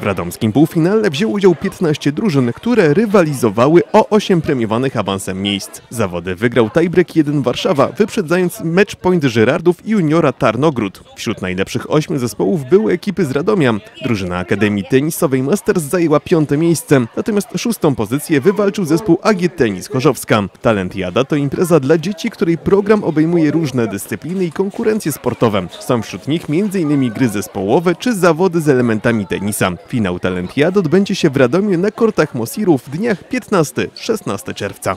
W radomskim półfinale wziął udział 15 drużyn, które rywalizowały o 8 premiowanych awansem miejsc. Zawody wygrał tiebreak 1 Warszawa, wyprzedzając match point Żyrardów i juniora Tarnogród. Wśród najlepszych 8 zespołów były ekipy z Radomia. Drużyna Akademii Tenisowej Masters zajęła piąte miejsce, natomiast szóstą pozycję wywalczył zespół AG Tenis Chorzowska. Talent Jada to impreza dla dzieci, której program obejmuje różne dyscypliny i konkurencje sportowe. Są wśród nich m.in. gry zespołowe czy zawody z elementami tenisa. Finał Talent Jad odbędzie się w Radomiu na kortach Mosirów w dniach 15-16 czerwca.